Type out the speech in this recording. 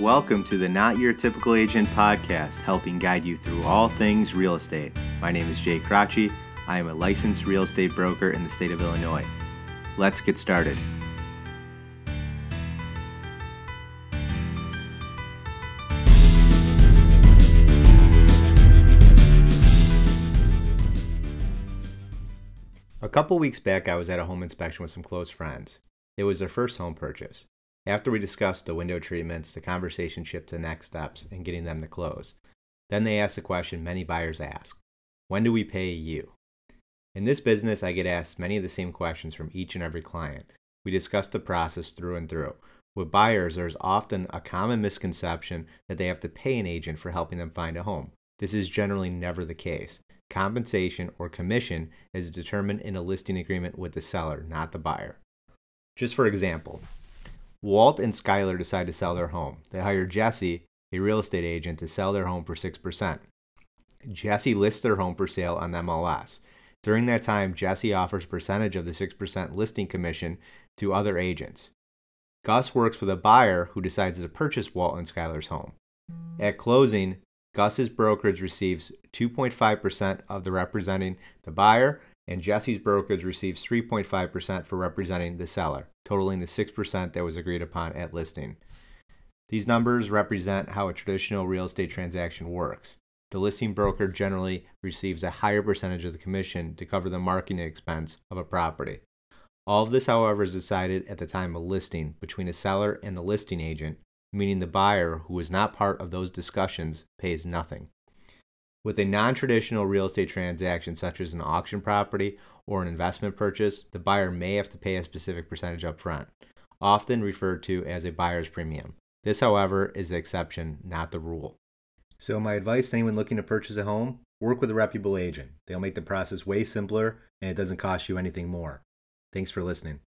Welcome to the Not Your Typical Agent podcast, helping guide you through all things real estate. My name is Jay Caracci. I am a licensed real estate broker in the state of Illinois. Let's get started. A couple weeks back, I was at a home inspection with some close friends. It was their first home purchase. After we discussed the window treatments, the conversation shifted to next steps and getting them to close. Then they asked the question many buyers ask When do we pay you? In this business, I get asked many of the same questions from each and every client. We discuss the process through and through. With buyers, there's often a common misconception that they have to pay an agent for helping them find a home. This is generally never the case. Compensation or commission is determined in a listing agreement with the seller, not the buyer. Just for example, Walt and Skyler decide to sell their home. They hire Jesse, a real estate agent, to sell their home for 6%. Jesse lists their home for sale on MLS. During that time, Jesse offers a percentage of the 6% listing commission to other agents. Gus works with a buyer who decides to purchase Walt and Skyler's home. At closing, Gus's brokerage receives 2.5% of the representing the buyer, and Jesse's brokerage receives 3.5% for representing the seller, totaling the 6% that was agreed upon at listing. These numbers represent how a traditional real estate transaction works. The listing broker generally receives a higher percentage of the commission to cover the marketing expense of a property. All of this, however, is decided at the time of listing between the seller and the listing agent, meaning the buyer, who is not part of those discussions, pays nothing. With a non traditional real estate transaction, such as an auction property or an investment purchase, the buyer may have to pay a specific percentage up front, often referred to as a buyer's premium. This, however, is the exception, not the rule. So, my advice to anyone looking to purchase a home work with a reputable agent. They'll make the process way simpler and it doesn't cost you anything more. Thanks for listening.